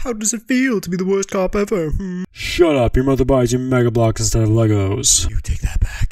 How does it feel to be the worst cop ever? Hmm. Shut up, your mother buys you Mega Bloks instead of Legos. You take that back.